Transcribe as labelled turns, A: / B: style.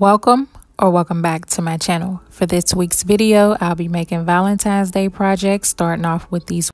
A: Welcome or welcome back to my channel. For this week's video, I'll be making Valentine's Day projects, starting off with these